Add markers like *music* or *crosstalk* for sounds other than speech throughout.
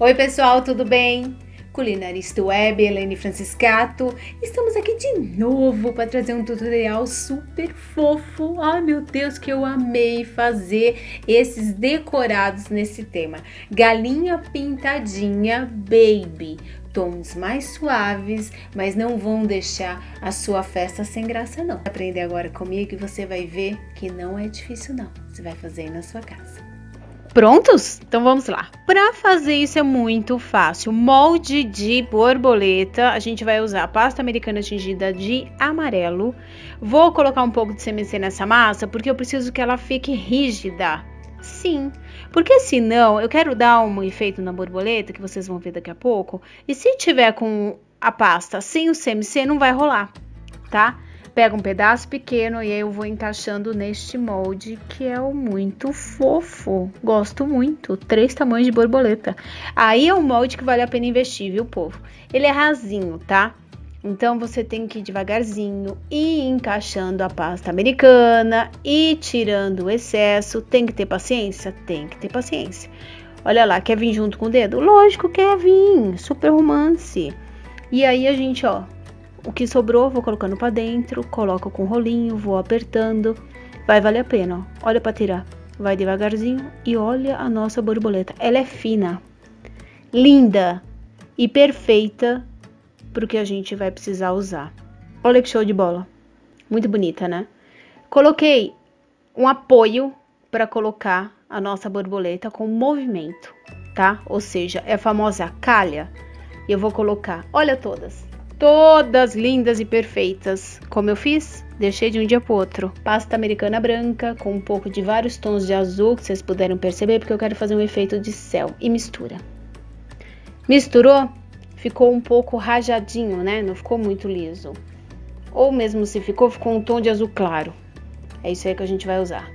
Oi, pessoal, tudo bem? Culinarista Web, Helene Franciscato. Estamos aqui de novo para trazer um tutorial super fofo. Ai, meu Deus, que eu amei fazer esses decorados nesse tema. Galinha pintadinha baby. Tons mais suaves, mas não vão deixar a sua festa sem graça não. Aprender agora comigo e você vai ver que não é difícil não. Você vai fazer aí na sua casa. Prontos? Então vamos lá. Para fazer isso é muito fácil. Molde de borboleta, a gente vai usar pasta americana tingida de amarelo. Vou colocar um pouco de CMC nessa massa porque eu preciso que ela fique rígida. Sim, porque senão eu quero dar um efeito na borboleta que vocês vão ver daqui a pouco. E se tiver com a pasta sem o CMC não vai rolar, tá? Pego um pedaço pequeno e eu vou encaixando neste molde que é o muito fofo. Gosto muito. Três tamanhos de borboleta. Aí é um molde que vale a pena investir, viu, povo? Ele é rasinho, tá? Então você tem que ir devagarzinho e encaixando a pasta americana e tirando o excesso. Tem que ter paciência? Tem que ter paciência. Olha lá, quer vir junto com o dedo? Lógico, quer vir. Super romance. E aí a gente, ó, o que sobrou, vou colocando para dentro, coloco com rolinho, vou apertando. Vai valer a pena, ó. Olha para tirar. Vai devagarzinho e olha a nossa borboleta. Ela é fina, linda e perfeita para o que a gente vai precisar usar. Olha que show de bola. Muito bonita, né? Coloquei um apoio para colocar a nossa borboleta com movimento, tá? Ou seja, é a famosa calha. E eu vou colocar, olha todas todas lindas e perfeitas. Como eu fiz? Deixei de um dia pro outro. Pasta americana branca com um pouco de vários tons de azul que vocês puderam perceber porque eu quero fazer um efeito de céu e mistura. Misturou? Ficou um pouco rajadinho, né? Não ficou muito liso. Ou mesmo se ficou, ficou um tom de azul claro. É isso aí que a gente vai usar.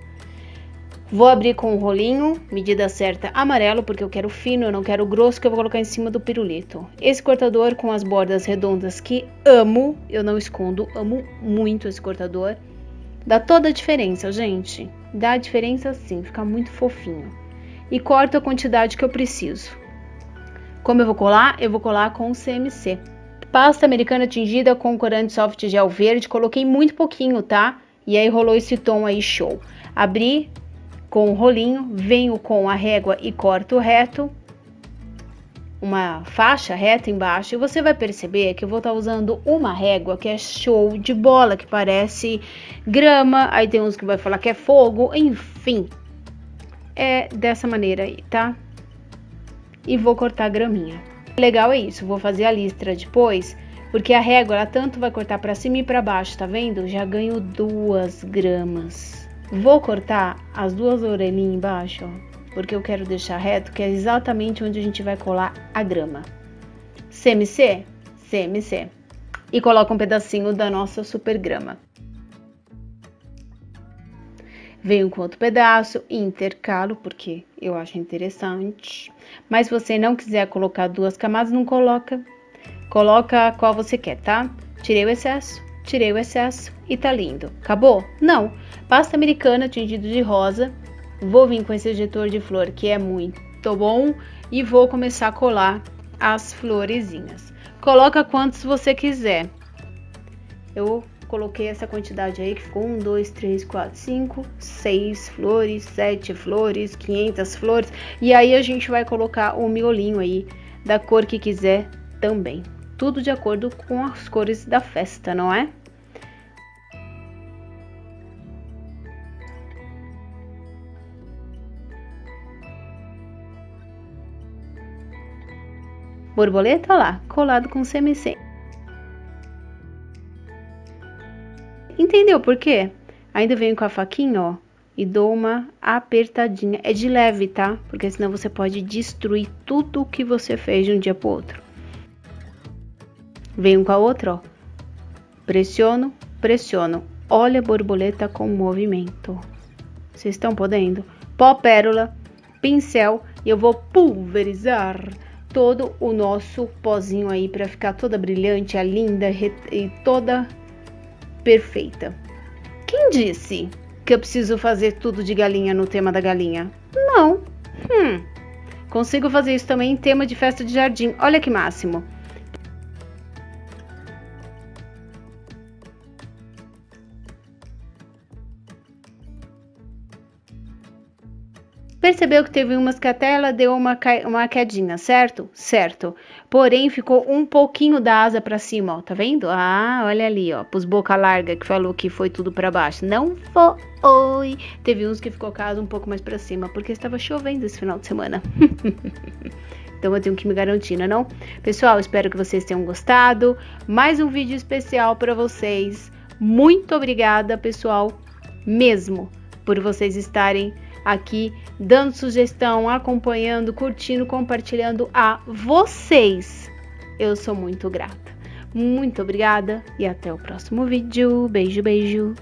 Vou abrir com o um rolinho, medida certa amarelo, porque eu quero fino, eu não quero grosso, que eu vou colocar em cima do pirulito. Esse cortador com as bordas redondas que amo, eu não escondo, amo muito esse cortador. Dá toda a diferença, gente. Dá a diferença sim, fica muito fofinho. E corto a quantidade que eu preciso. Como eu vou colar? Eu vou colar com CMC. Pasta americana tingida com corante soft gel verde, coloquei muito pouquinho, tá? E aí rolou esse tom aí show. Abri, com o rolinho, venho com a régua e corto reto, uma faixa reta embaixo, e você vai perceber que eu vou estar tá usando uma régua que é show de bola, que parece grama, aí tem uns que vai falar que é fogo, enfim. É dessa maneira aí, tá? E vou cortar a graminha. Legal é isso, vou fazer a listra depois, porque a régua ela tanto vai cortar para cima e para baixo, tá vendo? Já ganho duas gramas. Vou cortar as duas orelhinhas embaixo, porque eu quero deixar reto, que é exatamente onde a gente vai colar a grama. CMC? CMC. E coloca um pedacinho da nossa super grama. Venho com outro pedaço e intercalo, porque eu acho interessante. Mas se você não quiser colocar duas camadas, não coloca. Coloca qual você quer, tá? Tirei o excesso, tirei o excesso e tá lindo. Acabou? Não. Pasta americana tingido de rosa. Vou vir com esse injetor de flor que é muito bom e vou começar a colar as florezinhas. Coloca quantos você quiser. Eu coloquei essa quantidade aí que ficou 1, 2, 3, 4, 5, 6 flores, 7 flores, 500 flores. E aí a gente vai colocar o miolinho aí da cor que quiser também. Tudo de acordo com as cores da festa, não é? Borboleta lá, colado com CMC. Entendeu por quê? Ainda venho com a faquinha, ó, e dou uma apertadinha. É de leve, tá? Porque senão você pode destruir tudo o que você fez de um dia pro outro. Venho com a outra, ó. Pressiono, pressiono. Olha a borboleta com movimento. Vocês estão podendo? Pó pérola, pincel e eu vou pulverizar todo o nosso pozinho aí para ficar toda brilhante, a linda e toda perfeita. Quem disse que eu preciso fazer tudo de galinha no tema da galinha? Não. Hum. Consigo fazer isso também em tema de festa de jardim. Olha que máximo. Percebeu que teve umas que até ela deu uma, uma quedinha, certo? Certo. Porém, ficou um pouquinho da asa para cima, ó. Tá vendo? Ah, olha ali, ó. Pros boca larga que falou que foi tudo para baixo. Não foi. Teve uns que ficou com a asa um pouco mais para cima, porque estava chovendo esse final de semana. *laughs* então eu tenho que me garantir, não é não? Pessoal, espero que vocês tenham gostado. Mais um vídeo especial para vocês. Muito obrigada, pessoal, mesmo, por vocês estarem aqui dando sugestão, acompanhando, curtindo, compartilhando a vocês. Eu sou muito grata. Muito obrigada e até o próximo vídeo. Beijo, beijo.